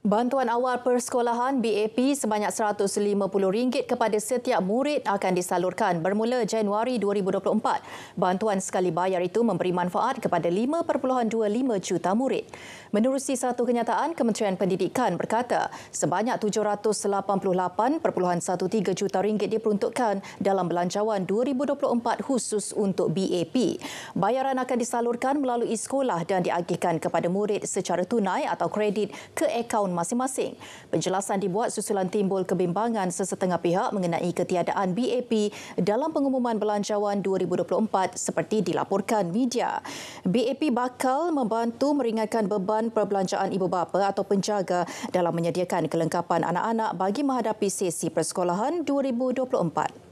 Bantuan awal persekolahan BAP sebanyak RM150 kepada setiap murid akan disalurkan bermula Januari 2024. Bantuan sekali bayar itu memberi manfaat kepada 5.25 juta murid. Menerusi satu kenyataan, Kementerian Pendidikan berkata sebanyak RM788.13 juta ringgit diperuntukkan dalam belanjawan 2024 khusus untuk BAP. Bayaran akan disalurkan melalui sekolah dan diagihkan kepada murid secara tunai atau kredit ke akaun akaun masing-masing. Penjelasan dibuat susulan timbul kebimbangan sesetengah pihak mengenai ketiadaan BAP dalam pengumuman belanjawan 2024 seperti dilaporkan media. BAP bakal membantu meringankan beban perbelanjaan ibu bapa atau penjaga dalam menyediakan kelengkapan anak-anak bagi menghadapi sesi persekolahan 2024.